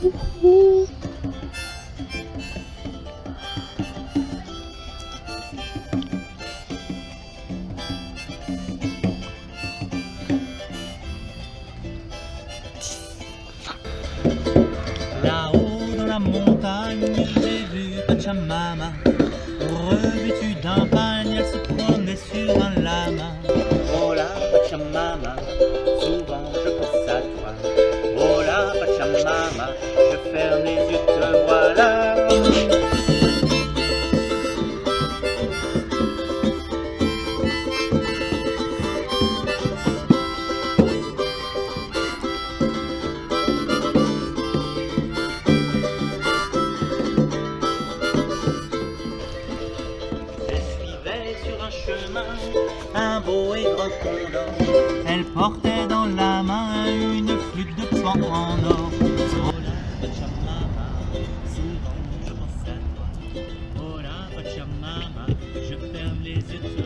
Là-haut dans la montagne, j'ai vu Pachamama. Revêtue d'un pagne, elle se promenait sur un lama. Un beau et grand condor. Elle portait dans la main une flûte de pan en or. Oh souvent je pense à toi. Oh la Pachamama, je ferme les yeux,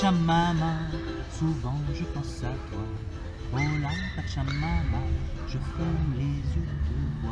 Pachamama, souvent je pense à toi. Oh la Pachamama, je ferme les yeux, voilà.